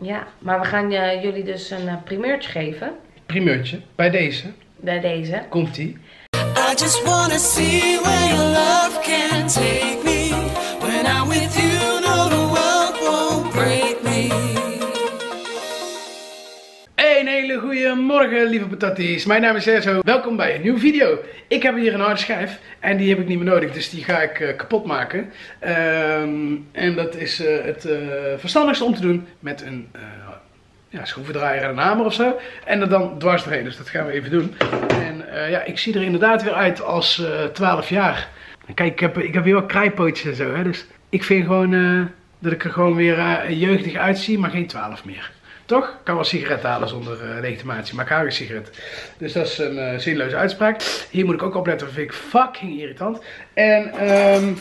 Ja, maar we gaan eh, jullie dus een eh, primeurtje geven. Primeurtje, bij deze. Bij deze. Komt-ie. I just wanna see where your love can take hele goede morgen, lieve pataties. Mijn naam is Sergio. Welkom bij een nieuwe video. Ik heb hier een harde schijf en die heb ik niet meer nodig, dus die ga ik eh, kapot maken. Ehm, en dat is eh, het eh, verstandigste om te doen met een ja, schroevendraaier en een hamer of zo. En er dan dwars doorheen, dus dat gaan we even doen. En ja, ik zie er inderdaad weer uit als eh 12 jaar. Kijk, ik heb, ik heb hier wel krijpootjes en zo, hè, dus ik vind gewoon dat ik er gewoon weer jeugdig uitzie, maar geen 12 meer. Toch? Ik kan wel sigaret halen zonder uh, legitimatie, maar ik hou geen sigaret. Dus dat is een eh, zinloze uitspraak. Hier moet ik ook opletten, dat vind ik fucking irritant. En ehm,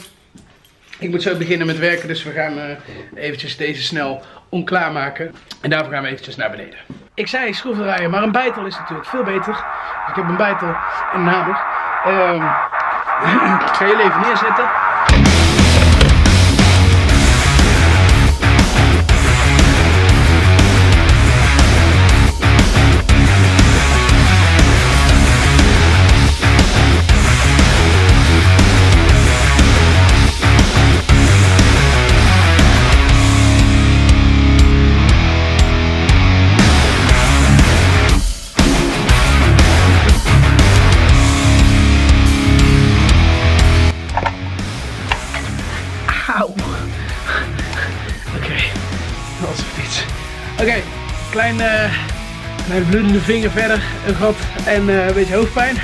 ik moet zo beginnen met werken, dus we gaan eh, eventjes deze snel onklaarmaken. En daarvoor gaan we eventjes naar beneden. Ik zei schroevendraaier, maar een bijtel is natuurlijk veel beter. Dus ik heb een bijtel en een hamer. Ehm, ik ga jullie even neerzetten. Klein, eh klein bloedende vinger verder, een gat en eh, een beetje hoofdpijn.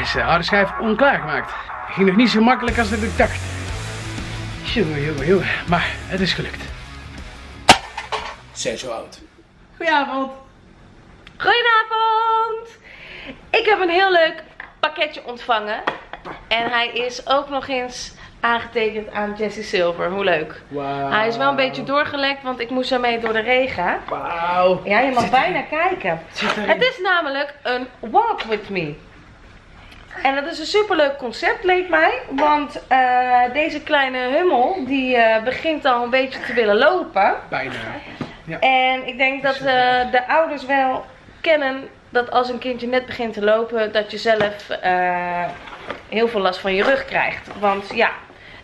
Is de harde schijf onklaargemaakt. Ging nog niet zo makkelijk als dat ik dacht. Jongen, jongen, jongen. Maar het is gelukt. Sergio oud. Goedenavond. Goedenavond! Ik heb een heel leuk pakketje ontvangen. En hij is ook nog eens aangetekend aan Jesse Silver. Hoe leuk. Hij is wel een beetje doorgelekt, want ik moest ermee door de regen. Wauw. Ja, je mag bijna kijken. Het is namelijk een walk with me. En dat is een superleuk concept, leek mij. Want eh, deze kleine hummel, die eh, begint al een beetje te willen lopen. Bijna. Ja. En ik denk dat eh, de ouders wel kennen dat als een kindje net begint te lopen, dat je zelf heel veel last van je rug krijgt. Want ja,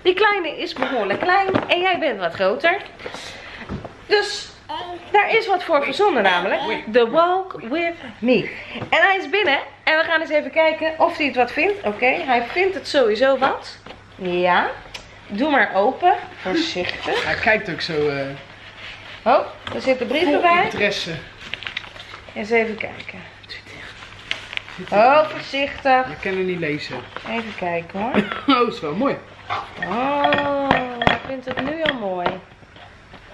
die kleine is behoorlijk klein en jij bent wat groter. Dus daar is wat voor verzonnen namelijk. The Walk With Me. En hij is binnen en we gaan eens even kijken of hij het wat vindt. Oké, hij vindt het sowieso wat. Ja. Doe maar open. Voorzichtig. Hij kijkt ook zo eh Oh, er zitten brieven bij. interesse. Eens even kijken. Oh, voorzichtig. Ik kan het niet lezen. Even kijken hoor. Oh, is wel mooi. Oh, ik vind het nu al mooi.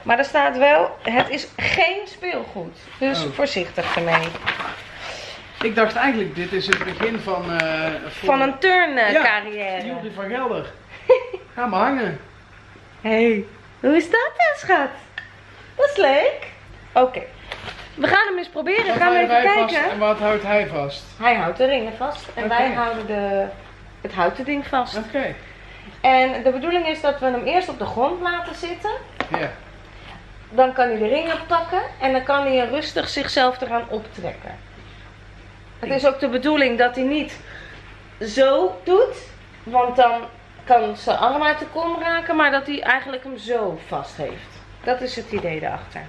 Maar er staat wel, het is geen speelgoed. Dus Oh. voorzichtig ermee. Ik dacht eigenlijk, dit is het begin van... eh, voor- Van een turncarrière. Jury van Gelder. Ga maar hangen. hey, hoe is dat dan, schat? Dat is leuk. Oké, we gaan hem eens proberen. Wat gaan we even kijken. vast en wat houdt hij vast? Hij houdt de ringen vast en wij houden de, het houten ding vast. Oké. En de bedoeling is dat we hem eerst op de grond laten zitten. Ja. Dan kan hij de ringen pakken en dan kan hij rustig zichzelf eraan optrekken. Het is ook de bedoeling dat hij niet zo doet, want dan kan ze allemaal uit de kom raken, maar dat hij eigenlijk hem zo vast heeft. Dat is het idee daarachter.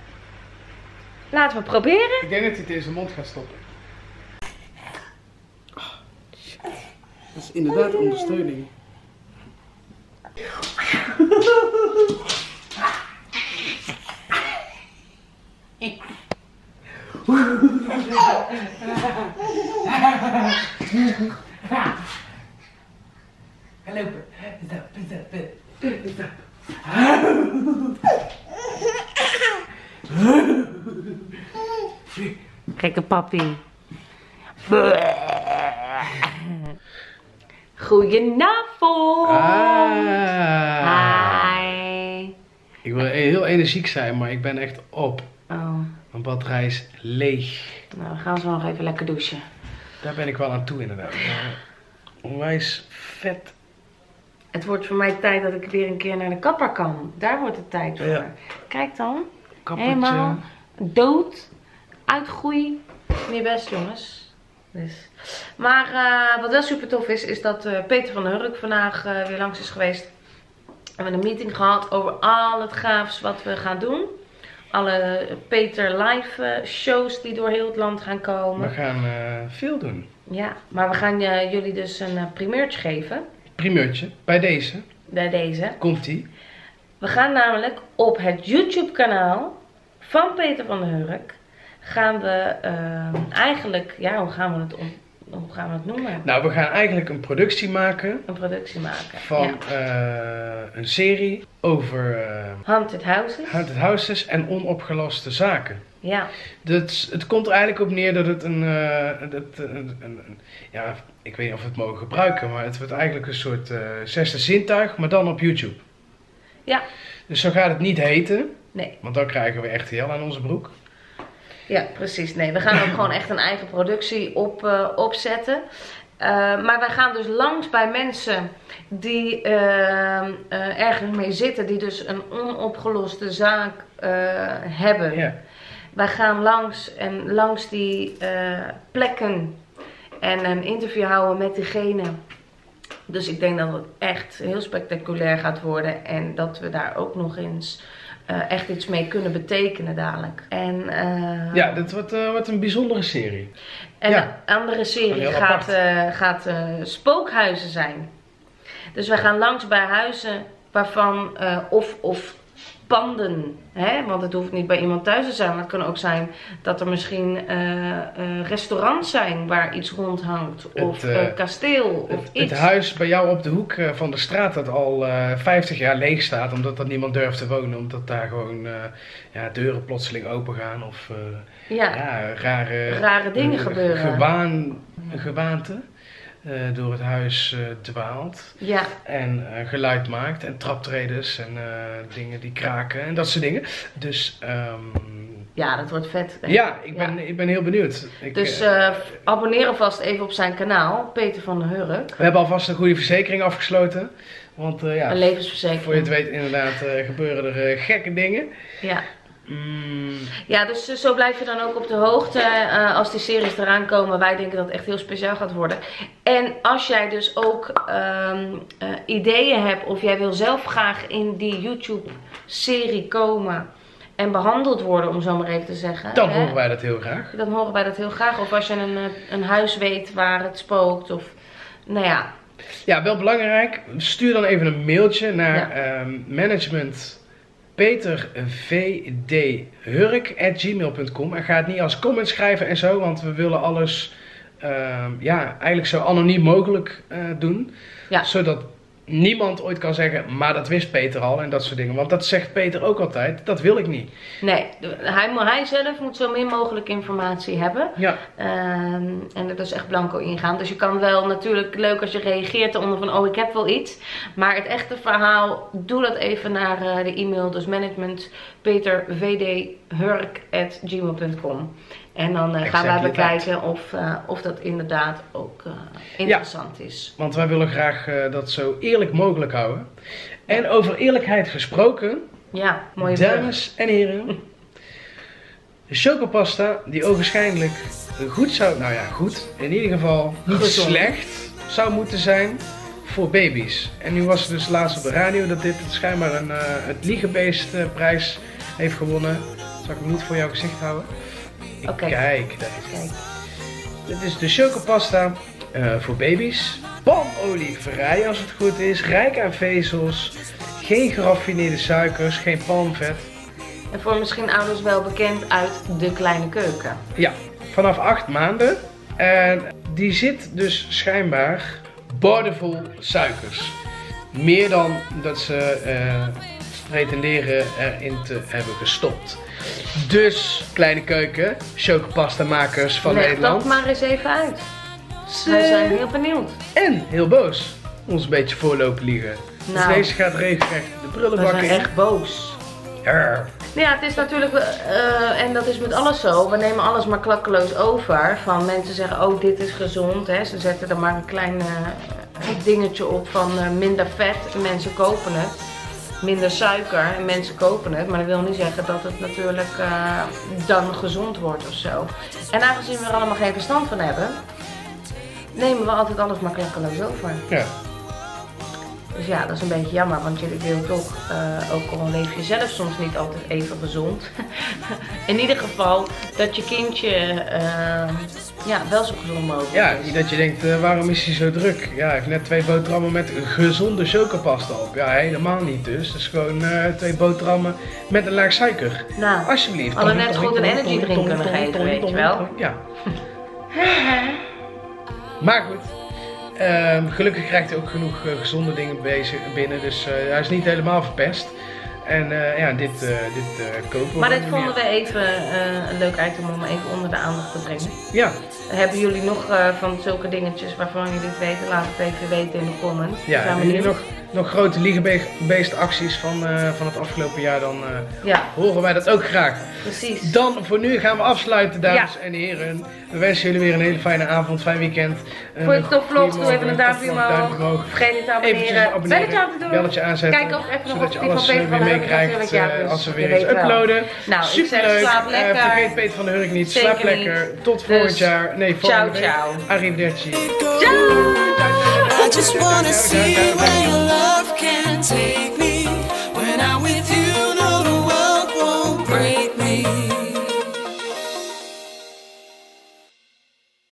Laten we proberen. Ik denk dat hij het in zijn mond gaat stoppen. Oh, Dat is inderdaad ondersteuning. Ga lopen. Stap, stap. Gekke papi. Goedenavond. Ah. Ik wil heel energiek zijn, maar ik ben echt op. Oh, Mijn batterij is leeg. nou dan gaan zo nog even lekker douchen. Daar ben ik wel aan toe inderdaad. Onwijs vet. Het wordt voor mij tijd dat ik weer een keer naar de kapper kan. Daar wordt het tijd voor. Ja. Kijk dan. Kappertje. Helemaal dood, uitgroei. Niet best jongens. Dus. Maar eh, wat wel super tof is, is dat eh, Peter van der Hurk vandaag eh, weer langs is geweest. We hebben een meeting gehad over al het gaafs wat we gaan doen. Alle Peter live eh, shows die door heel het land gaan We komen. gaan eh, veel doen. Ja, maar we gaan eh, jullie dus een primeurtje geven Primeurtje. Bij deze. bij deze. Komt ie. We gaan namelijk op het YouTube kanaal van Peter van der Hurk gaan we eigenlijk, ja hoe gaan we het, om, hoe gaan we het noemen? Nou, we gaan eigenlijk een productie maken Een productie maken. van ja. eh, een serie over eh Haunted Houses. haunted houses en onopgeloste zaken. Ja, Dus het komt er eigenlijk op neer dat het een, eh, dat, een, een- een- ja, ik weet niet of we het mogen gebruiken, maar het wordt eigenlijk een soort zesde zintuig, maar dan op YouTube. Ja. Dus zo gaat het niet heten, nee. want dan krijgen we echt heel aan onze broek. Ja, precies. Nee, we gaan ook gewoon echt een eigen productie op, eh, opzetten. Eh, maar wij gaan dus langs bij mensen die eh, eh, ergens mee zitten, die dus een onopgeloste zaak hebben. Ja. Wij gaan langs en langs die plekken en een interview houden met diegene. Dus ik denk dat het echt heel spectaculair gaat worden en dat we daar ook nog eens eh, echt iets mee kunnen betekenen dadelijk. En, eh, Ja, dit wordt, eh, wordt een bijzondere serie. en ja. een andere serie gaat, gaat spookhuizen zijn. Dus wij gaan langs bij huizen waarvan, of, of panden, hè? want het hoeft niet bij iemand thuis te zijn, maar het kan ook zijn dat er misschien eh, eh, restaurants zijn waar iets rondhangt, of eh, eh, kasteel, of Het, iets. het huis bij jou op de hoek van de straat dat al eh 50 jaar leeg staat, omdat er niemand durft te wonen, omdat daar gewoon ja, deuren plotseling open gaan of ja, ja, rare, rare dingen gebeuren. Gewaan, gewaante eh, door het huis eh, dwaalt ja, en eh, geluid maakt en traptreders en dingen die kraken en dat soort dingen. Dus ehm, ja, dat wordt vet. denk ja, ik ben, ik ben heel benieuwd. Ik, Dus abonneer alvast even op zijn kanaal, Peter van der Hurk. we hebben alvast een goede verzekering afgesloten. Want ja, Een levensverzekering. Voor je het weet, inderdaad, gebeuren er gekke dingen. Ja. Mm, Ja, dus eh, zo blijf je dan ook op de hoogte eh, als die series eraan komen. Wij denken dat het echt heel speciaal gaat worden. En als jij dus ook ehm, eh, ideeën hebt of jij wil zelf graag in die YouTube-serie komen en behandeld worden, om zo maar even te zeggen. dan hè, horen wij dat heel graag. Dan horen wij dat heel graag. Of als je een, een huis weet waar het spookt. Of, nou ja, Ja, wel belangrijk. Stuur dan even een mailtje naar Ja. ehm, management petervdhurk.gmail.com en ga het niet als comment schrijven en zo, want we willen alles ehm, ja, eigenlijk zo anoniem mogelijk eh, doen. Ja. Zodat niemand ooit kan zeggen, maar dat wist Peter al en dat soort dingen. Want dat zegt Peter ook altijd, dat wil ik niet. nee. Hij, hij zelf moet zo min mogelijk informatie hebben. Ja, Ehm, en er dus echt blanco ingaan. Dus je kan wel natuurlijk leuk als je reageert eronder van oh ik heb wel iets. Maar het echte verhaal, doe dat even naar eh, de e-mail. Dus management petervdhurk.gmail.com En dan eh, gaan wij bekijken of, eh, of dat inderdaad ook eh, interessant is. want wij willen graag dat zo eerlijk mogelijk houden. En over eerlijkheid gesproken, Ja, mooie brug. Dames en heren. De chocopasta die ogenschijnlijk goed zou, nou ja goed, in ieder geval niet slecht zou moeten zijn voor baby's. En nu was het dus laatst op de radio dat dit schijnbaar een, het Liegebeest prijs heeft gewonnen. Zal ik hem niet voor jouw gezicht houden? Kijk, daar is Kijk. dit is de chocopasta eh, voor baby's. Palmolievrij als het goed is. Rijk aan vezels. Geen geraffineerde suikers. Geen palmvet. En voor misschien ouders wel bekend uit de kleine keuken. Ja, vanaf acht maanden. En die zit dus schijnbaar boordevol suikers. Meer dan dat ze eh, pretenderen erin te hebben gestopt. Dus, kleine keuken, chocopasta makers van Leg Nederland. dat maar eens even uit. Wij zijn heel benieuwd. En heel boos. Ons een beetje voorlopen liegen. Nou. Dus deze gaat regelrecht de We brullenbak zijn in. echt boos. Arr. Ja, het is natuurlijk, eh, en dat is met alles zo, we nemen alles maar klakkeloos over. Van mensen zeggen, oh dit is gezond. Hè. Ze zetten er maar een klein eh, dingetje op van eh, minder vet en mensen kopen het. Minder suiker en mensen kopen het. Maar dat wil niet zeggen dat het natuurlijk eh, dan gezond wordt of zo. En aangezien we er allemaal geen verstand van hebben, nemen we altijd alles makkelijkeloos over. Ja. Dus ja, dat is een beetje jammer, want je wil toch, eh, ook al leef je zelf soms niet altijd even gezond. In ieder geval dat je kindje eh, ja, wel zo gezond mogelijk Ja, niet dat je denkt, eh, waarom is hij zo druk? Ja, hij heeft net twee boterhammen met gezonde chocopasta op. Ja, helemaal niet dus. Het is gewoon eh, twee boterhammen met een laag suiker. Nou, Alsjeblieft. Hadden net goed een energy drink kunnen geven, weet je wel. Ja. Maar goed. ehm, gelukkig krijgt hij ook genoeg eh, gezonde dingen bezig, binnen. Dus hij is niet helemaal verpest. En eh, ja, dit, eh, dit eh, kopen we. maar dit vonden we even een leuk item om even onder de aandacht te brengen. Ja, Hebben jullie nog van zulke dingetjes waarvan jullie het weten? Laat het even weten in de comments. Ja. Hebben jullie nog, nog grote liegebeest acties van, eh, van het afgelopen jaar? Dan eh, Ja, horen wij dat ook graag. precies. Dan voor nu gaan we afsluiten, dames en heren. We wensen jullie weer een hele fijne avond, fijn weekend. Voor je topvlog, doe even een duimpje omhoog. Vergeet niet te Eventjes abonneren. Belletje aan te doen. belletje aanzetten, Kijk ook even nog zodat je alles eh, van weer meekrijgt dus als we weer iets uploaden. Nou, Superleuk. vergeet Peter van de Hurk niet. Zeker Slaap lekker. Tot volgend Dus, jaar. Nee, volgende week. ciao. Arrivederci. I just wanna see where your love can take